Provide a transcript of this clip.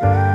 Bye.